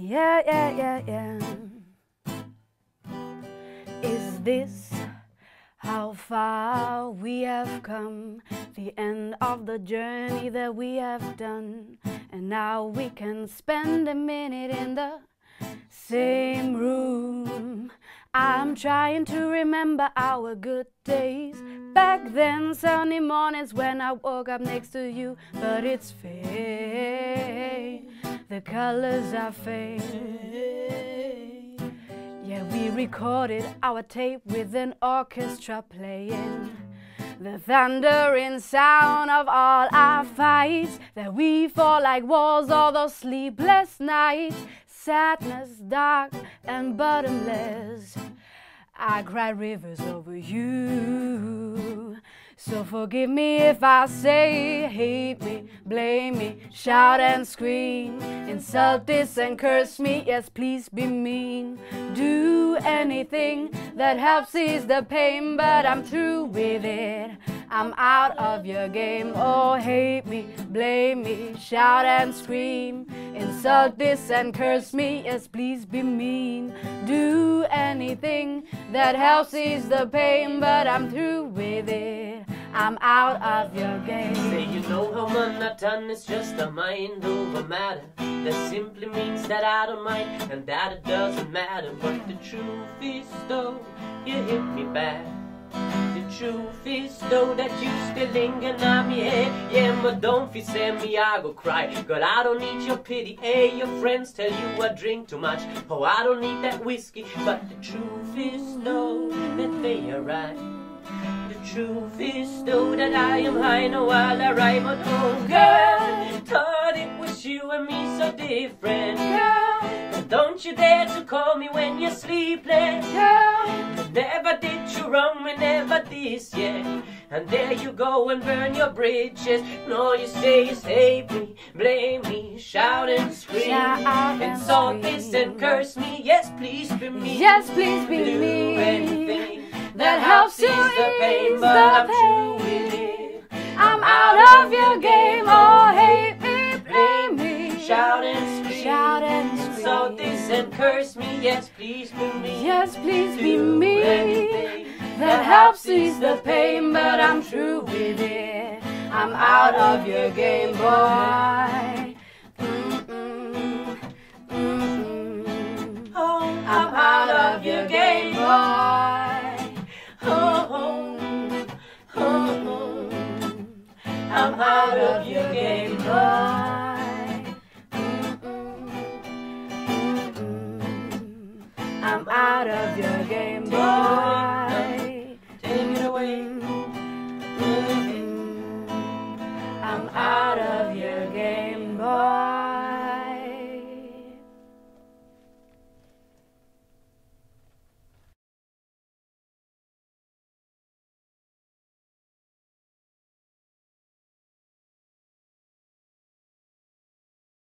Yeah, yeah, yeah, yeah. Is this how far we have come? The end of the journey that we have done. And now we can spend a minute in the same room. I'm trying to remember our good days. Back then, sunny mornings when I woke up next to you. But it's fade, the colors are fade. Yeah, we recorded our tape with an orchestra playing. The thundering sound of all our fights That we fall like walls all those sleepless nights Sadness dark and bottomless I cry rivers over you so forgive me if I say hate me, blame me, shout and scream, insult this and curse me. Yes, please be mean. Do anything that helps ease the pain, but I'm through with it. I'm out of your game. Oh, hate me, blame me, shout and scream, insult this and curse me. Yes, please be mean. Do anything that helps ease the pain, but I'm through with it. I'm out of your game. Say you know how monotone is just a mind over matter. That simply means that I don't mind and that it doesn't matter. But the truth is though, you hit me back. The truth is though that you still linger on me head Yeah, but don't fi send me I go cry Girl, I don't need your pity Hey, your friends tell you I drink too much Oh, I don't need that whiskey But the truth is though that they are right truth is though that I am high no while I rhyme but oh girl thought it was you and me so different. Girl don't you dare to call me when you're sleeping. Girl never did you wrong we never this yet. And there you go and burn your bridges. No you say you hate me. Blame me. Shout and scream. Shout and insult this and curse me. Yes please be me. Yes, please be do me. anything That helps ease you the pain, but the I'm pain. it. I'm out of your game. Oh, hate me, blame me. Shout and scream, Shout and scream. this and curse me. Yes, please be me. Yes, please be me. That helps ease the pain, but I'm true with it. I'm out of your game, boy. Mm-mm, mm-mm. Oh, I'm out of your game, boy. I'm out of your game, boy. boy. Mm-mm, mm-mm. I'm out of your